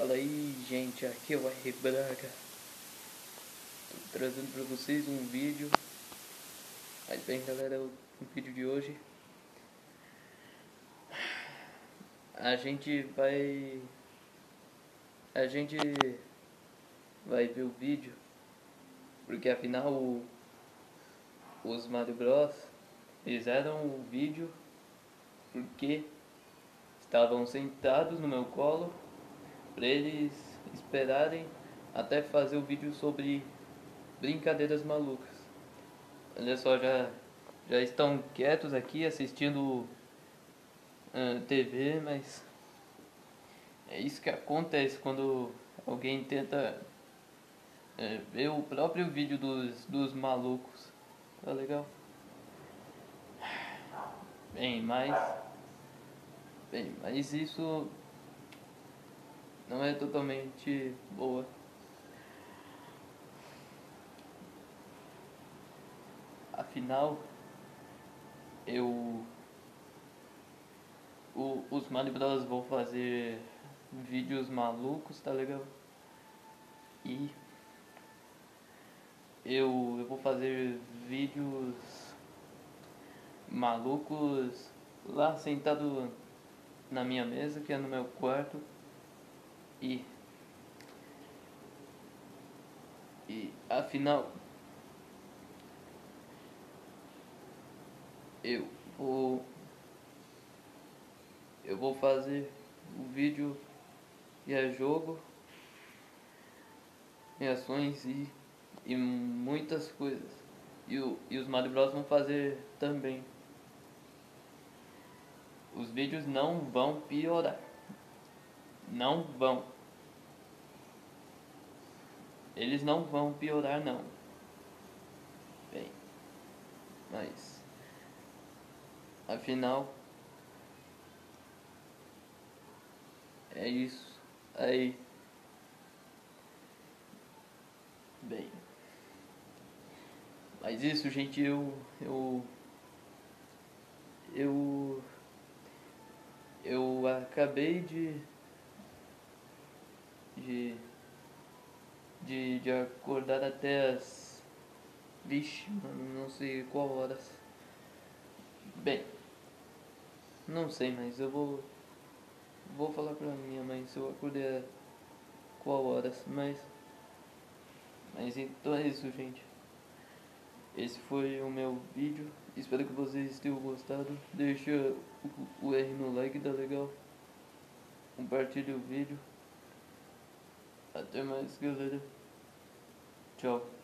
Fala aí gente, aqui é o R. Braga. Tô trazendo pra vocês um vídeo. Mas bem galera, o vídeo de hoje. A gente vai A gente vai ver o vídeo Porque afinal Os Mario Bros fizeram o vídeo Porque estavam sentados no meu colo para eles esperarem até fazer o vídeo sobre brincadeiras malucas. Olha só, já, já estão quietos aqui assistindo uh, TV, mas é isso que acontece quando alguém tenta uh, ver o próprio vídeo dos, dos malucos. Tá legal? Bem, mas Bem, mas isso não é totalmente boa. Afinal, eu o, os Bros vão fazer vídeos malucos, tá legal? E eu, eu vou fazer vídeos malucos lá sentado na minha mesa, que é no meu quarto. E e afinal eu vou eu vou fazer o vídeo e é jogo reações e, e muitas coisas e, o, e os Mario Bros vão fazer também os vídeos não vão piorar. Não vão. Eles não vão piorar não. Bem, mas afinal é isso aí. Bem, mas isso, gente, eu eu eu eu acabei de, de, de, de acordar até as, vixe, mano, não sei qual horas, bem, não sei, mas eu vou, vou falar pra minha mãe se eu acordei qual horas, mas, mas então é isso, gente. Esse foi o meu vídeo. Espero que vocês tenham gostado. Deixa o, o R no like, tá legal? Compartilhe o vídeo. Até mais, galera. Tchau.